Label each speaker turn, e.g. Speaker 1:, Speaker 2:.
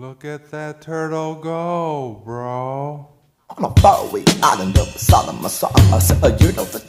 Speaker 1: Look at that turtle go, bro.
Speaker 2: On a faraway island of Solomon, I saw a, year of the